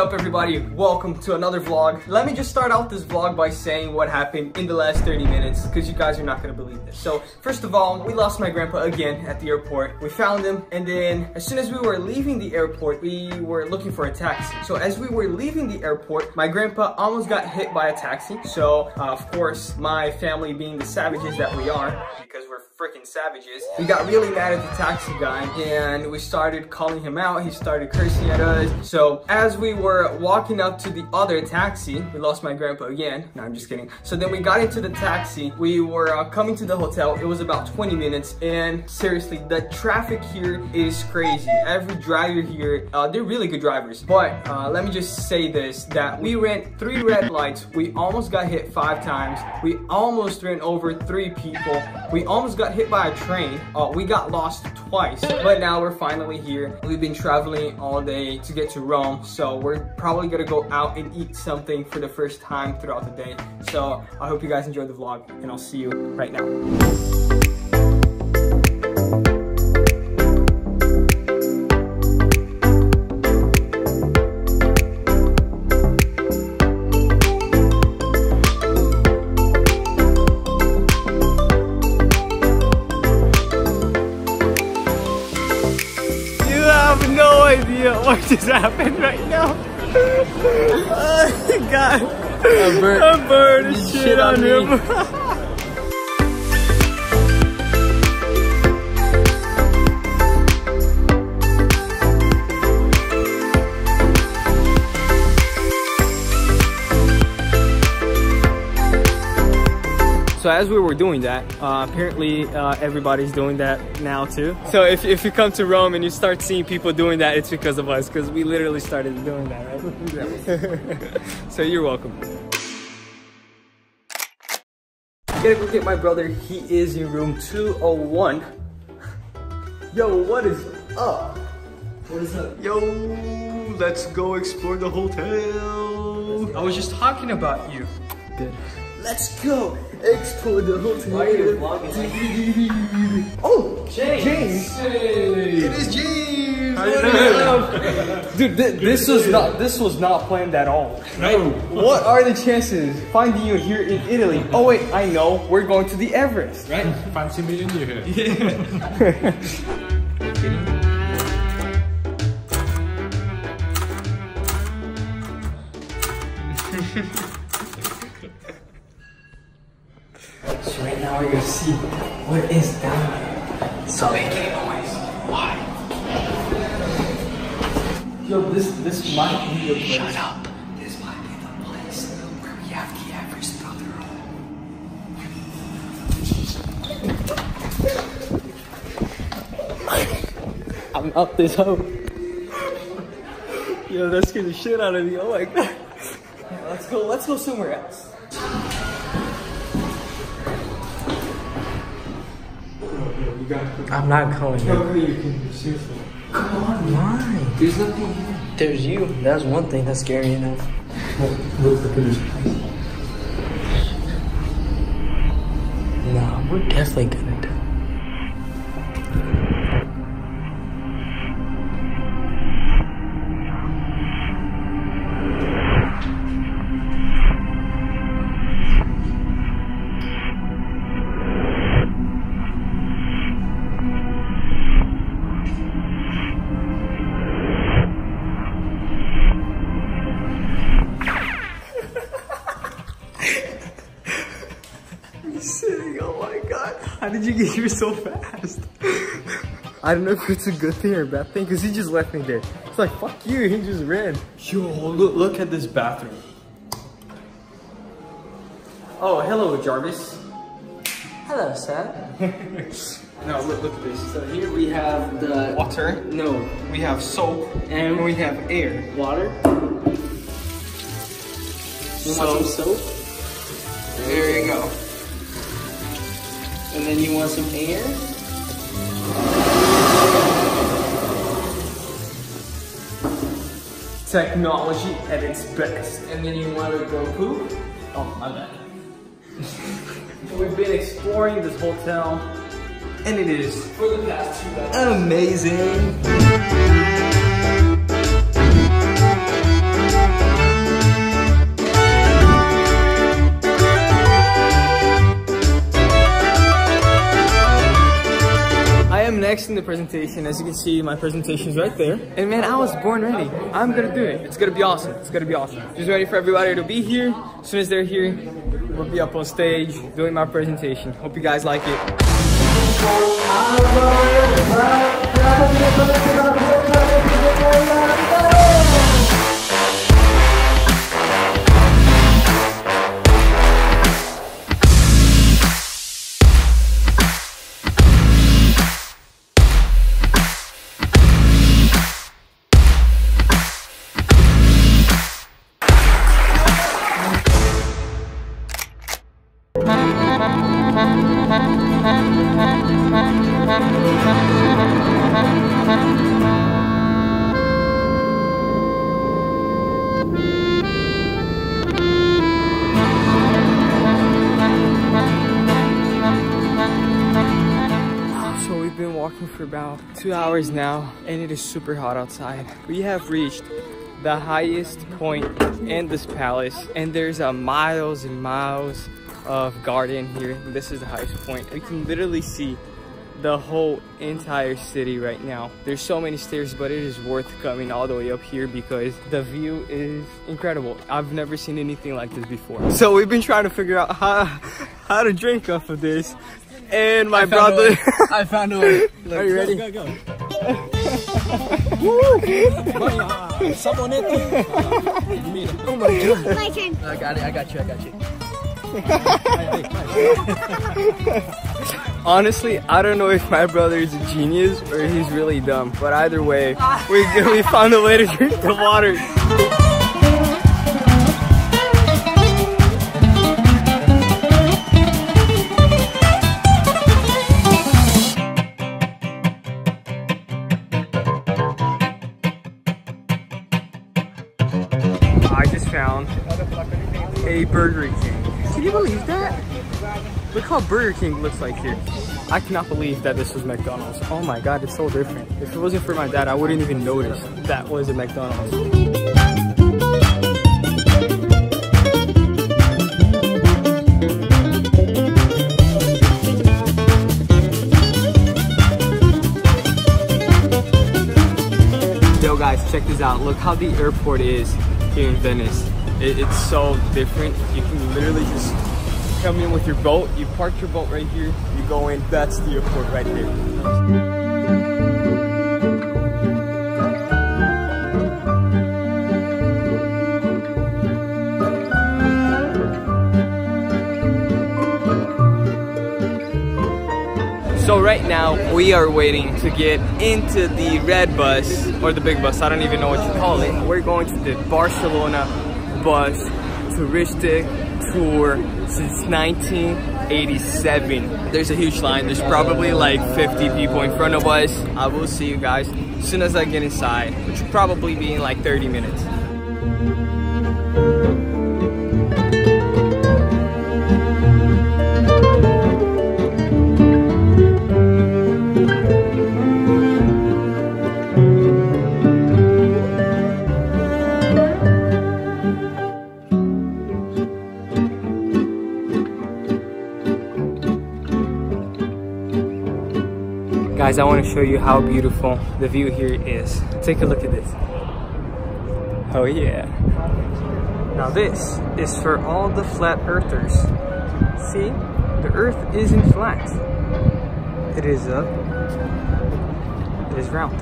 up everybody? Welcome to another vlog. Let me just start out this vlog by saying what happened in the last 30 minutes because you guys are not gonna believe this. So first of all, we lost my grandpa again at the airport. We found him and then as soon as we were leaving the airport, we were looking for a taxi. So as we were leaving the airport, my grandpa almost got hit by a taxi. So uh, of course, my family being the savages that we are, because we're freaking savages, we got really mad at the taxi guy and we started calling him out. He started cursing at us. So as we were walking up to the other taxi, we lost my grandpa again. No, I'm just kidding. So then we got into the taxi. We were uh, coming to the hotel. It was about 20 minutes. And seriously, the traffic here is crazy. Every driver here, uh, they're really good drivers. But uh, let me just say this, that we ran three red lights. We almost got hit five times. We almost ran over three people. We almost got hit by a train. Uh, we got lost twice. But now we're finally here. We've been traveling all day to get to Rome. So we're probably gonna go out and eat something for the first time throughout the day. So I hope you guys enjoyed the vlog and I'll see you right now. Idea what just happened right now. oh god. A bird, A bird is shit, shit on, on him. So as we were doing that, uh, apparently uh, everybody's doing that now too. So if, if you come to Rome and you start seeing people doing that, it's because of us, because we literally started doing that, right? so you're welcome. I gotta go get my brother. He is in room 201. Yo, what is up? What is up? Yo, let's go explore the hotel. I was just talking about you. Good. Let's go explore the hotel. Why are you vlogging? Oh, James. James. It is James. How you What doing? up? Dude, thi- this was not this was not planned at all. Right? What are the chances finding you here in Italy? Oh wait, I know. We're going to the Everest. Right? Fancy meeting you here. So now gonna see what is down there. So making noise. Why? Yo, this this might be the place. Shut up. This might be the place where we have the Everest brother. I'm up this hoe. Yo, that scared the shit out of me. Oh my god. Let's go. Let's go somewhere else. I'm not going No, there. you can seriously. Come on, why? There's nothing here. There's you. That's one thing that's scary enough. No, we're definitely gonna die. You get here so fast? I don't know if it's a good thing or a bad thing because he just left me there. It's like, fuck you. He just ran. Yo, look, look at this bathroom. Oh, hello, Jarvis. Hello, Sam. No, look, look at this. So here we have the Water. no We have soap. And- And we have air. water. You want some soap? There you go. And then you want some air? Technology at its best. And then you want to go poop? Oh, my bad. We've been exploring this hotel, and it is For the past two days. amazing. Texting the presentation. As you can see, my presentation is right there. And man, I was born ready. I'm gonna do it. It's gonna be awesome. It's gonna be awesome. Just waiting for everybody to be here. As soon as they're here, we'll be up on stage doing my presentation. Hope you guys like it. About two hours now and it is super hot outside. We have reached the highest point in this palace and there's uh, miles and miles of garden here. This is the highest point. We can literally see the whole entire city right now. There's so many stairs, but it is worth coming all the way up here because the view is incredible. I've never seen anything like this before. So we've been trying to figure out how, how to drink off of this. And my brother, I found a way. are you ready? Go, go. Someone in Oh my god. My turn. I got it. I got you. I got you. Honestly, I don't know if my brother is a genius or he's really dumb. But either way, we, we found a way to drink the water. A Burger King. Can you believe that? Look how Burger King looks like here. I cannot believe that this was McDonald's. Oh my god, it's so different. If it wasn't for my dad, I wouldn't even notice that was a McDonald's. Yo guys, check this out. Look how the airport is here in Venice. It, it's so different. You can literally just come in with your boat. You park your boat right here. You go in. That's the airport right here. So right now we are waiting to get into the red bus or the big bus. I don't even know what you call it. We're going to the Barcelona bus touristic tour since 1987. There's a huge line. There's probably like 50 people in front of us. I will see you guys as soon as I get inside, which will probably be in like 30 minutes. Guys, I want to show you how beautiful the view here is. Take a look at this. Oh yeah. Now this is for all the flat earthers. See, the earth isn't flat. It is up. It is round.